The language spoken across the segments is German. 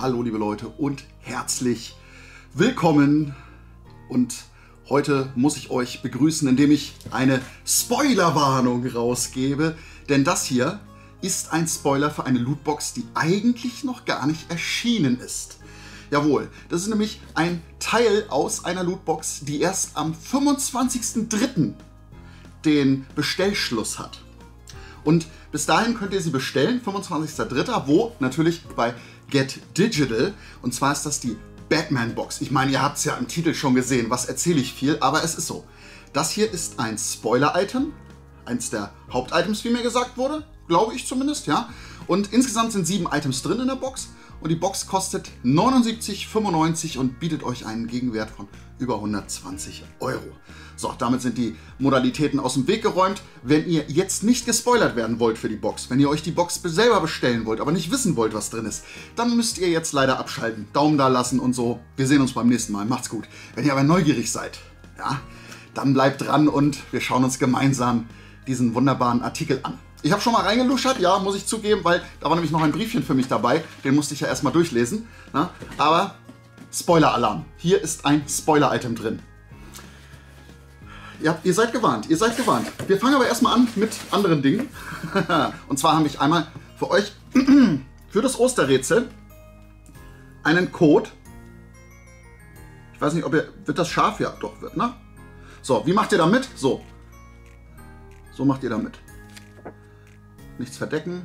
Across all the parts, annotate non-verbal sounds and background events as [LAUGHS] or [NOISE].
Hallo liebe Leute und herzlich willkommen. Und heute muss ich euch begrüßen, indem ich eine Spoilerwarnung rausgebe. Denn das hier ist ein Spoiler für eine Lootbox, die eigentlich noch gar nicht erschienen ist. Jawohl, das ist nämlich ein Teil aus einer Lootbox, die erst am 25.03. den Bestellschluss hat. Und bis dahin könnt ihr sie bestellen, 25.03., wo natürlich bei Get Digital. Und zwar ist das die Batman-Box. Ich meine, ihr habt es ja im Titel schon gesehen, was erzähle ich viel, aber es ist so. Das hier ist ein Spoiler-Item, eins der Hauptitems, wie mir gesagt wurde, glaube ich zumindest, ja. Und insgesamt sind sieben Items drin in der Box und die Box kostet 79,95 und bietet euch einen Gegenwert von über 120 Euro. So, damit sind die Modalitäten aus dem Weg geräumt. Wenn ihr jetzt nicht gespoilert werden wollt für die Box, wenn ihr euch die Box selber bestellen wollt, aber nicht wissen wollt, was drin ist, dann müsst ihr jetzt leider abschalten. Daumen da lassen und so. Wir sehen uns beim nächsten Mal. Macht's gut. Wenn ihr aber neugierig seid, ja, dann bleibt dran und wir schauen uns gemeinsam diesen wunderbaren Artikel an. Ich habe schon mal reingeluschert, ja, muss ich zugeben, weil da war nämlich noch ein Briefchen für mich dabei. Den musste ich ja erstmal durchlesen. Na? Ne? Aber Spoiler-Alarm. Hier ist ein Spoiler-Item drin. Ja, ihr seid gewarnt, ihr seid gewarnt. Wir fangen aber erstmal an mit anderen Dingen. [LAUGHS] Und zwar habe ich einmal für euch [CLEARS THROAT] für das Osterrätsel einen Code. Ich weiß nicht, ob ihr. Wird das scharf? Ja, doch, wird, ne? So, wie macht ihr damit? So. So macht ihr damit. Nichts verdecken.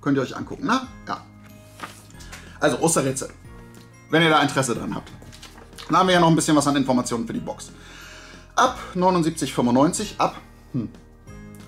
Könnt ihr euch angucken, ne? Ja. Also Osterrätsel. Wenn ihr da Interesse dran habt. Dann haben wir ja noch ein bisschen was an Informationen für die Box. Ab 79,95, ab, hm,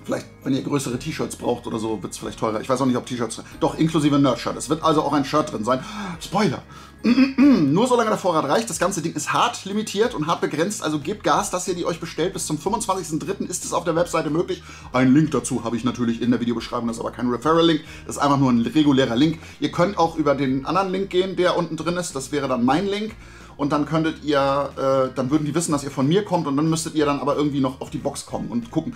vielleicht, wenn ihr größere T-Shirts braucht oder so, wird es vielleicht teurer. Ich weiß auch nicht, ob T-Shirts, doch inklusive Nerd-Shirt. Es wird also auch ein Shirt drin sein. Spoiler! [CLEARS THROAT] Nur solange der Vorrat reicht. Das ganze Ding ist hart limitiert und hart begrenzt. Also gebt Gas, dass ihr die euch bestellt. Bis zum 25.03. ist es auf der Webseite möglich. Einen Link dazu habe ich natürlich in der Videobeschreibung. Das ist aber kein Referral-Link. Das ist einfach nur ein regulärer Link. Ihr könnt auch über den anderen Link gehen, der unten drin ist. Das wäre dann mein Link und dann könntet ihr, äh, dann würden die wissen, dass ihr von mir kommt und dann müsstet ihr dann aber irgendwie noch auf die Box kommen und gucken.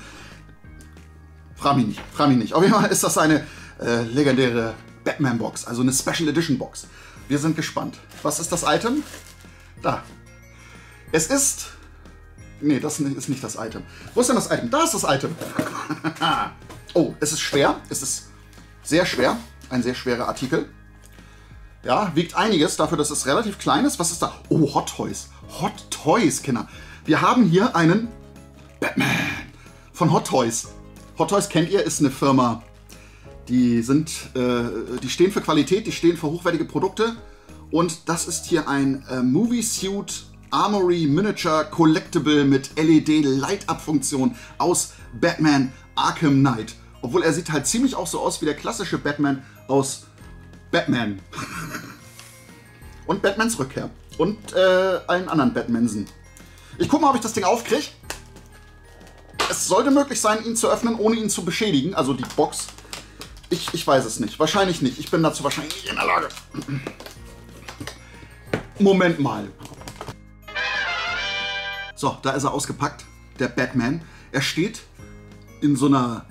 Frag mich nicht, frag mich nicht. Auf jeden Fall ist das eine äh, legendäre Batman-Box, also eine Special Edition Box. Wir sind gespannt. Was ist das Item? Da. Es ist. Nee, das ist nicht das Item. Wo ist denn das Item? Da ist das Item. [LAUGHS] oh, es ist schwer. Es ist sehr schwer. Ein sehr schwerer Artikel. Ja, wiegt einiges dafür, dass es relativ klein ist. Was ist da? Oh, Hot Toys. Hot Toys, Kinder. Wir haben hier einen Batman von Hot Toys. Hot Toys kennt ihr, ist eine Firma, die sind, äh, die stehen für Qualität, die stehen für hochwertige Produkte. Und das ist hier ein äh, Movie Suit Armory Miniature Collectible mit LED Light-Up-Funktion aus Batman Arkham Knight. Obwohl er sieht halt ziemlich auch so aus wie der klassische Batman aus Batman. [LAUGHS] Und Batmans Rückkehr. Und äh, einen anderen Batmansen. Ich gucke mal, ob ich das Ding aufkriege. Es sollte möglich sein, ihn zu öffnen, ohne ihn zu beschädigen. Also die Box. Ich, ich weiß es nicht. Wahrscheinlich nicht. Ich bin dazu wahrscheinlich nicht in der Lage. Moment mal. So, da ist er ausgepackt. Der Batman. Er steht in so einer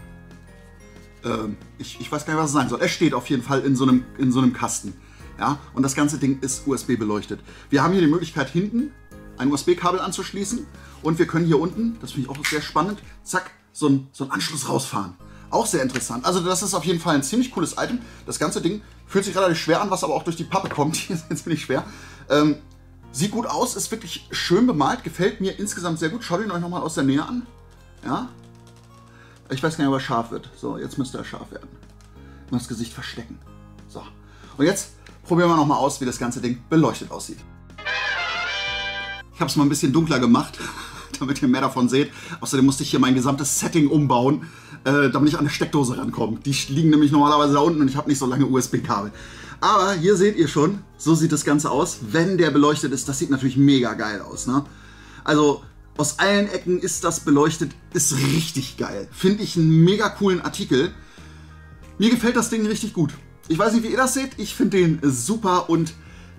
ähm, ich, ich weiß gar nicht, was es sein soll. Er steht auf jeden Fall in so einem, in so einem Kasten. Ja? Und das ganze Ding ist USB beleuchtet. Wir haben hier die Möglichkeit, hinten ein USB-Kabel anzuschließen und wir können hier unten, das finde ich auch sehr spannend, zack, so einen so Anschluss rausfahren. Auch sehr interessant. Also das ist auf jeden Fall ein ziemlich cooles Item. Das ganze Ding fühlt sich relativ schwer an, was aber auch durch die Pappe kommt. [LAUGHS] Die ist ziemlich schwer. Ähm, sieht gut aus, ist wirklich schön bemalt, gefällt mir insgesamt sehr gut. Schaut ihn euch nochmal aus der Nähe an. Ja, ich weiß gar nicht, ob er scharf wird. So, jetzt müsste er scharf werden. Und das Gesicht verstecken. So. Und jetzt probieren wir nochmal aus, wie das ganze Ding beleuchtet aussieht. Ich habe es mal ein bisschen dunkler gemacht, [LAUGHS] damit ihr mehr davon seht. Außerdem musste ich hier mein gesamtes Setting umbauen, äh, damit ich an eine Steckdose rankomme. Die liegen nämlich normalerweise da unten und ich habe nicht so lange USB-Kabel. Aber hier seht ihr schon, so sieht das Ganze aus, wenn der beleuchtet ist. Das sieht natürlich mega geil aus. Ne? Also aus allen Ecken ist das beleuchtet, ist richtig geil. Finde ich einen mega coolen Artikel. Mir gefällt das Ding richtig gut. Ich weiß nicht, wie ihr das seht, ich finde den super und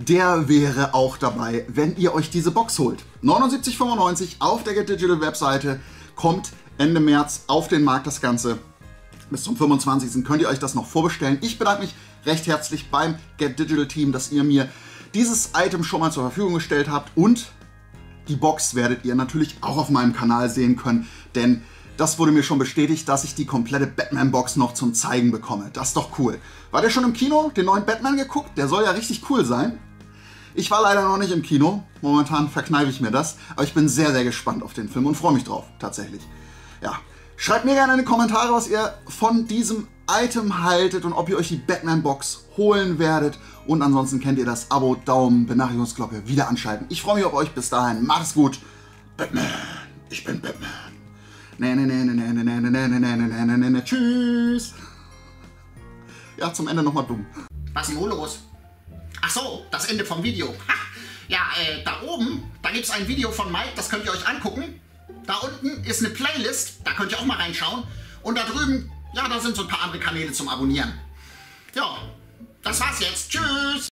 der wäre auch dabei, wenn ihr euch diese Box holt. 79,95 auf der Get Digital Webseite kommt Ende März auf den Markt das Ganze. Bis zum 25. könnt ihr euch das noch vorbestellen. Ich bedanke mich recht herzlich beim Get Digital Team, dass ihr mir dieses Item schon mal zur Verfügung gestellt habt und die Box werdet ihr natürlich auch auf meinem Kanal sehen können, denn das wurde mir schon bestätigt, dass ich die komplette Batman-Box noch zum Zeigen bekomme. Das ist doch cool. War der schon im Kino, den neuen Batman geguckt? Der soll ja richtig cool sein. Ich war leider noch nicht im Kino. Momentan verkneife ich mir das. Aber ich bin sehr, sehr gespannt auf den Film und freue mich drauf, tatsächlich. Ja, schreibt mir gerne in die Kommentare, was ihr von diesem Item haltet und ob ihr euch die Batman-Box holen werdet. Und ansonsten kennt ihr das Abo, Daumen, Benachrichtigungsglocke wieder anschalten. Ich freue mich auf euch. Bis dahin. Macht es gut. Batman. Ich bin Batman. Nee, nee, nee, nee, nee, nee, nee, nee, nee, nee, nee, nee, nee, nee, Tschüss. Ja, zum Ende nochmal dumm. Was ist denn los? So, das Ende vom Video. Ha. Ja, äh, da oben, da gibt es ein Video von Mike, das könnt ihr euch angucken. Da unten ist eine Playlist, da könnt ihr auch mal reinschauen. Und da drüben, ja, da sind so ein paar andere Kanäle zum Abonnieren. Ja, das war's jetzt. Tschüss.